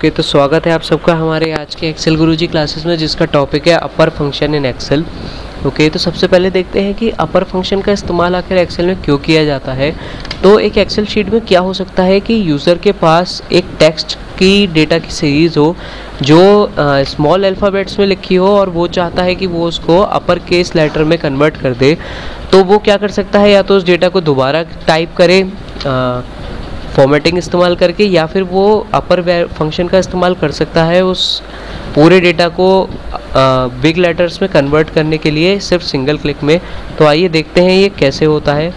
Okay तो स्वागत है आप सबका हमारे आज के एक्सेल गुरुजी क्लासेस में, जिसका टॉपिक है upper function in Excel okay तो सबसे पहले देखते हैं कि अपर फ़ंक्शन का इस्तेमाल आखिर एक्सेल में क्यों किया जाता है। तो एक एक्सेल शीट में क्या हो सकता है कि यूज़र के पास एक टेक्स्ट की डेटा की सीरीज़ हो, जो स्मॉल अल्फ़ाबेट्स में लिखी हो और वो चाहता है कि वो उसको अपर केस लेटर में कन्वर्ट कर दे। तो वो क्या कर सकता है, या तो उस डेटा को दोबारा टाइप करे फॉर्मेटिंग इस्तेमाल करके या फिर वो अपर फ़ंक्शन का इस्तेमाल कर सकता है उस पूरे डेटा को बिग लेटर्स में कन्वर्ट करने के लिए सिर्फ़ सिंगल क्लिक में। तो आइए देखते हैं ये कैसे होता है।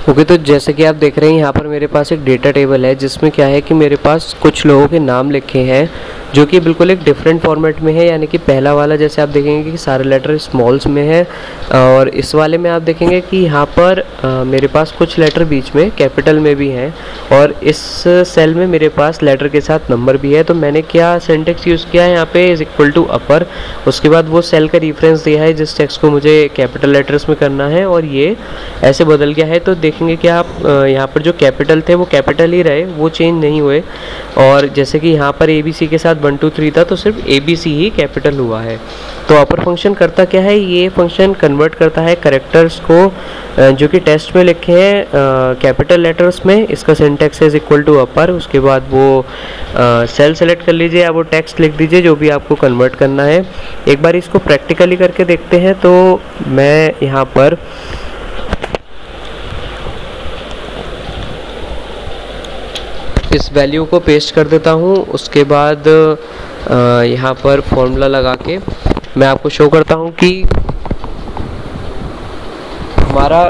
ओके okay, तो जैसे कि आप देख रहे हैं यहाँ पर मेरे पास एक डेटा टेबल है जिसमें क्या है कि मेरे पास कुछ लोगों के नाम लिखे हैं। जो कि बिल्कुल एक डिफरेंट फॉर्मेट में है यानी कि पहला वाला जैसे आप देखेंगे कि सारे लेटर स्मॉल्स में है और इस वाले में आप देखेंगे कि यहाँ पर आ, मेरे पास कुछ लेटर बीच में कैपिटल में भी हैं और इस सेल में मेरे पास लेटर के साथ नंबर भी है तो मैंने क्या सेंटेक्स यूज़ किया है यहाँ पे इज़ इक्वल टू अपर उसके बाद वो सेल का रिफरेंस दिया है जिस टेक्स्ट को मुझे कैपिटल लेटर्स में करना है और ये ऐसे बदल गया है तो देखेंगे कि आप यहाँ पर जो कैपिटल थे वो कैपिटल ही रहे वो चेंज नहीं हुए और जैसे कि यहाँ पर एबीसी के साथ वन टू थ्री था तो सिर्फ़ A B C he capital हुआ है। तो अपर फ़ंक्शन करता क्या है? ये फ़ंक्शन कन्वर्ट करता है करेक्टर्स को जो कि टेस्ट में लिखे हैं कैपिटल लेटर्स में। इसका syntax is equal to upper उसके बाद वो सेल सेलेक्ट कर लीजिए या वो टेक्स्ट लिख दीजिए, जो भी आपको कन्वर्ट करना है। एक बार इसको प्रैक्टिकली करके देखते हैं तो मैं यहाँ पर इस वैल्यू को पेस्ट कर देता हूँ। उसके बाद यहाँ पर फॉर्मूला लगा के मैं आपको शो करता हूँ कि हमारा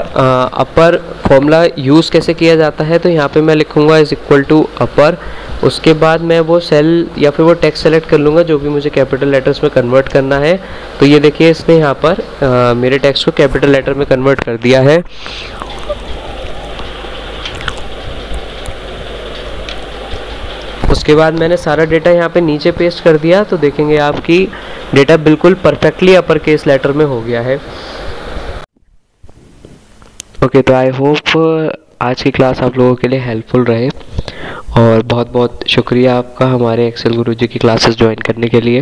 अपर फॉर्मूला यूज़ कैसे किया जाता है। तो यहाँ पे मैं लिखूँगा इज़ इक्वल टू अपर उसके बाद मैं वो सेल या फिर वो टेक्स्ट सेलेक्ट कर लूँगा जो भी मुझे कैपिटल लेटर्स में कन्वर्ट करना है। तो ये देखिए इसने यहाँ पर आ, मेरे टेक्स्ट को कैपिटल लेटर में कन्वर्ट कर दिया है। उसके बाद मैंने सारा डेटा यहाँ पे नीचे पेस्ट कर दिया तो देखेंगे आपकी डेटा बिल्कुल परफेक्टली अपर केस लेटर में हो गया है। ओके okay, तो आई होप आज की क्लास आप लोगों के लिए हेल्पफुल रहे। और बहुत बहुत शुक्रिया आपका हमारे एक्सेल गुरुजी की क्लासेस ज्वाइन करने के लिए।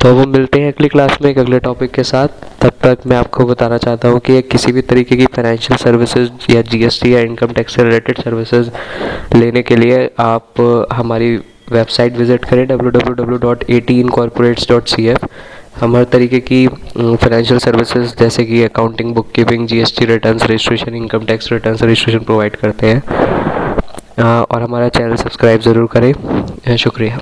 तो अब हम मिलते हैं अगली क्लास में एक अगले टॉपिक के साथ। तब तक मैं आपको बताना चाहता हूँ कि किसी भी तरीके की फाइनेंशियल सर्विसेज़ या जीएसटी या इनकम टैक्स से रिलेटेड सर्विसेज़ लेने के लिए आप हमारी वेबसाइट विज़िट करें www.18corporates.cf हम हर तरीके की फाइनेंशियल सर्विसेज़ जैसे कि accounting book keeping G S registration income tax return registration provide करते हैं। और हमारा चैनल सब्सक्राइब ज़रूर करें। शुक्रिया।